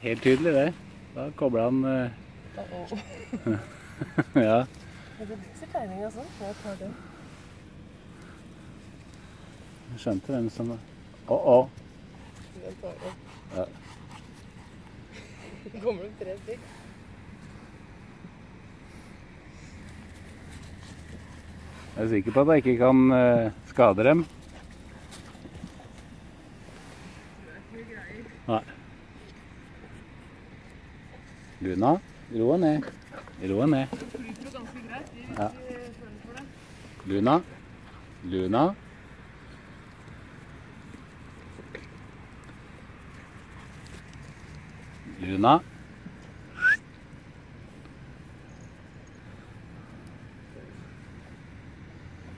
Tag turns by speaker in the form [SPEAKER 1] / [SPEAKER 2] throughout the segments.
[SPEAKER 1] Helt tydelig, det. Da kobla han
[SPEAKER 2] Uh -oh.
[SPEAKER 1] Ja.
[SPEAKER 2] Men det blir ikke tegning altså. Jeg tar den.
[SPEAKER 1] Jeg skjønte hvem som Å, å. Ja.
[SPEAKER 2] Kommer det tre stykk.
[SPEAKER 1] Jeg er sikker på at jeg ikke kan eh, skade dem. Nei. Luna, ro ned. Ro ned. Ja. Luna. Luna. Luna.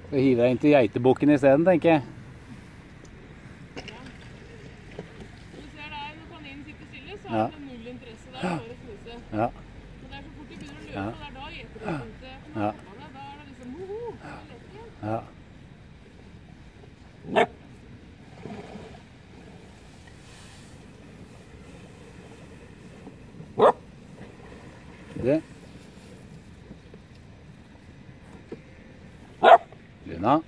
[SPEAKER 1] Skal hive deg inn til geitebukken isteden, tenker jeg.
[SPEAKER 2] Du ser der når kaninen sitter stille, så er det null interesse der snuse.
[SPEAKER 1] Ja.
[SPEAKER 2] Men det er så fort de begynner å løpe,
[SPEAKER 1] Ja.
[SPEAKER 2] det er da gjeterinstinktet
[SPEAKER 1] Ja.
[SPEAKER 2] kommer. Da er det liksom woho, da er det lett igjen.
[SPEAKER 1] ja. Det. Luna.